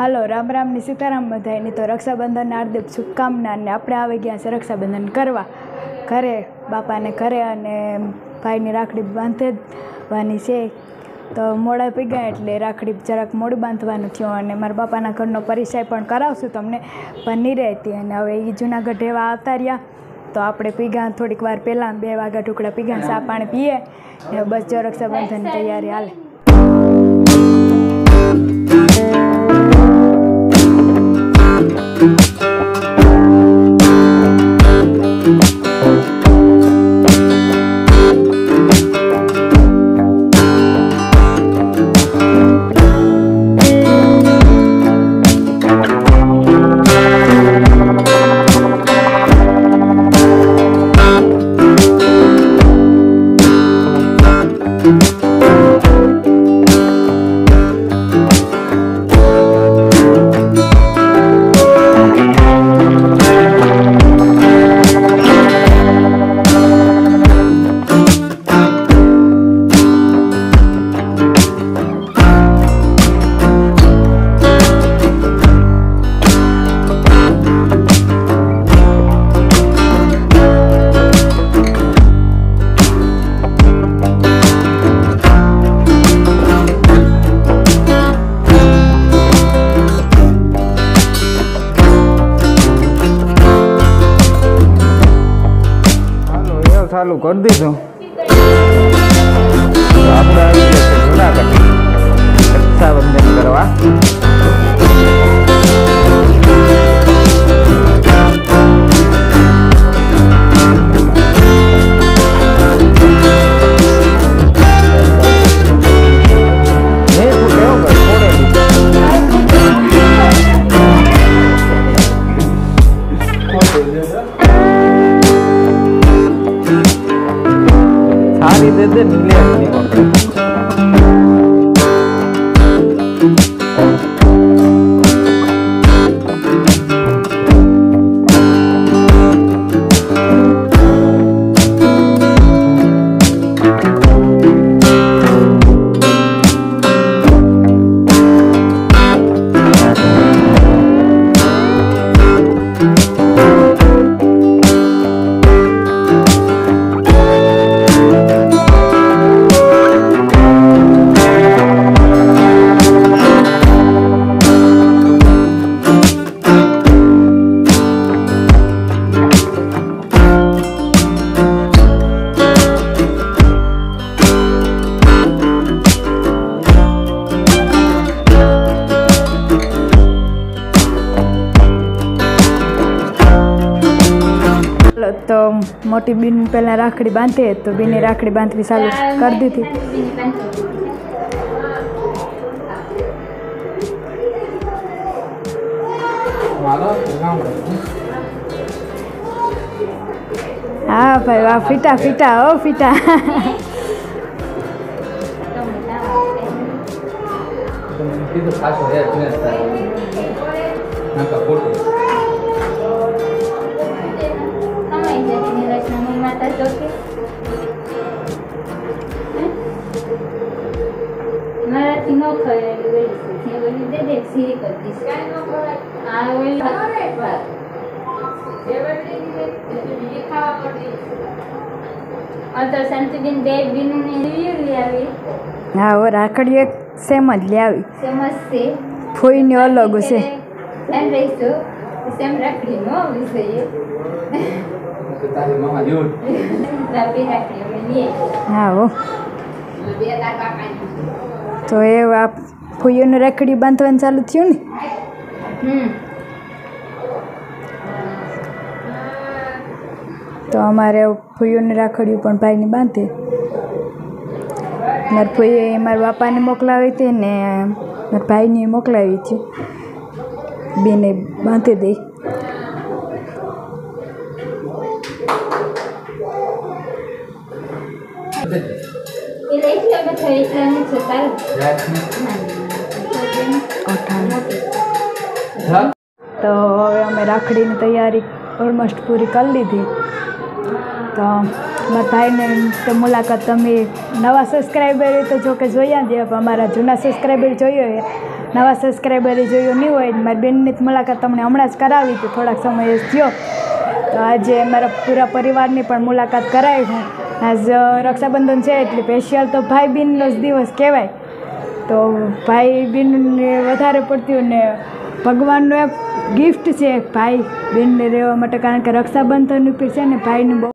હાલો, રામ રામની સીતારામ બધાયની. તો રક્ષાબંધનના હાર્દિક શુભકામના અને આપણે આવી ગયા છે રક્ષાબંધન કરવા. ઘરે, બાપાને ઘરે અને ભાઈની રાખડી બાંધવાની છે. તો મોડા પીગા એટલે રાખડી જરાક મોડું બાંધવાનું થયું અને મારા બાપાના ઘરનો પરિચય પણ કરાવશું તમને. પણ નહીં રહેતી અને હવે એ જુનાગઢ એવા આવતા રહ્યા. તો આપણે પીગા થોડીક વાર પહેલાં બે વાગ્યા ટુકડા પીગા સા પાણી પીએ. બસ જો રક્ષાબંધનની તૈયારી હાલે. ચાલુ કરી દીધું. સારી દે દે ને લે નહીં તો મોટી બીન પહેલાં રાખડી બાંધીએ તો બીની રાખડી બાંધવી ચાલુ કરી દીધી. હા ભાઈ વાહ ફીટા ફીટા હો ફીટા. કીધું ખાસ હોય જ તારે. મારાથી ન ખવાયેલી ઓલી છે ઓલી દે દે સીરી કરી દઈશ આ ઓલી આ તો સંતુબેન બે બીનું ને હા હો રાખડી સેમ જ આવી. છે ફોઈની છે. ધ્યાન રહીશું સેમ રાખડી વિષય તારી મામા જેવું રાખડી અમે લઈએ હા. બાપાની તો એ આ ફોઈઓનું રાખડી બાંધવાનું ચાલુ થયું ને? તો અમારે ફૂઈઓની રાખડીયું પણ ભાઈને બાંધે. મારા ફૂઈએ મારા બાપાને મોકલાવી હતી ને મારા ભાઈને મોકલાવી છે. બેને બાંધી દઈ તો હવે અમે રાખડીની તૈયારી ઓલમોસ્ટ પૂરી કરી લીધી. તો મારા ભાઈને તો મુલાકાત તમે નવા સબસ્ક્રાઈબર તો જો કે જોયા જ અમારા જૂના સબસ્ક્રાઈબર જોયો હોય નવા સબસ્ક્રાઈબર જોયું નહીં હોય મારી બેનની મુલાકાત તમને હમણાં જ કરાવી હતી, થોડાક સમય થયો. તો આજે મારા પૂરા પરિવારની પણ મુલાકાત કરાવી હું આજ રક્ષાબંધન છે એટલે સ્પેશિયલ તો ભાઈ બહેનનો જ દિવસ કહેવાય. તો ભાઈ બહેનને વધારે પડતી ને ભગવાનનો એક ગિફ્ટ છે ભાઈ બહેનને રહેવા માટે, કારણ કે રક્ષાબંધન ઉપર છે ને, ભાઈનું બહુ